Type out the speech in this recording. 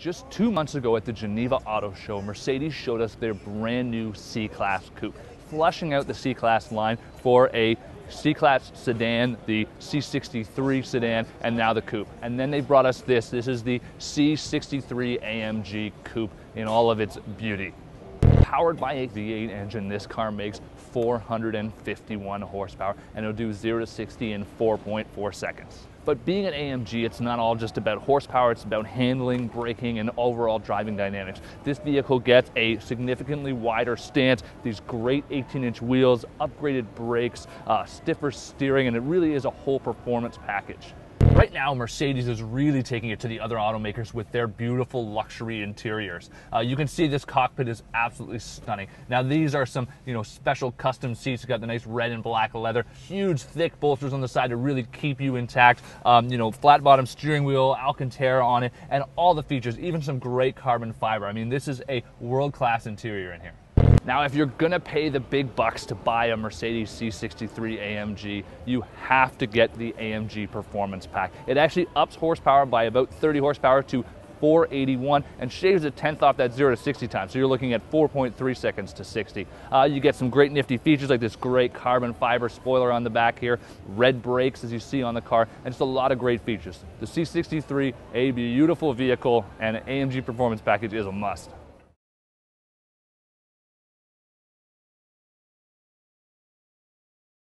Just two months ago at the Geneva Auto Show, Mercedes showed us their brand new C Class coupe, flushing out the C Class line for a C Class sedan, the C63 sedan, and now the coupe. And then they brought us this. This is the C63 AMG coupe in all of its beauty. Powered by a V8 engine, this car makes 451 horsepower and it'll do 0 to 60 in 4.4 seconds. But being an AMG, it's not all just about horsepower, it's about handling, braking, and overall driving dynamics. This vehicle gets a significantly wider stance, these great 18 inch wheels, upgraded brakes, uh, stiffer steering, and it really is a whole performance package. Right now, Mercedes is really taking it to the other automakers with their beautiful luxury interiors. Uh, you can see this cockpit is absolutely stunning. Now, these are some, you know, special custom seats. You got the nice red and black leather, huge, thick bolsters on the side to really keep you intact. Um, you know, flat bottom steering wheel, Alcantara on it, and all the features, even some great carbon fiber. I mean, this is a world-class interior in here. Now, if you're gonna pay the big bucks to buy a Mercedes C63 AMG, you have to get the AMG Performance Pack. It actually ups horsepower by about 30 horsepower to 481 and shaves a tenth off that 0 to 60 time. So you're looking at 4.3 seconds to 60. Uh, you get some great nifty features like this great carbon fiber spoiler on the back here, red brakes as you see on the car, and just a lot of great features. The C63, a beautiful vehicle, and an AMG Performance Package is a must.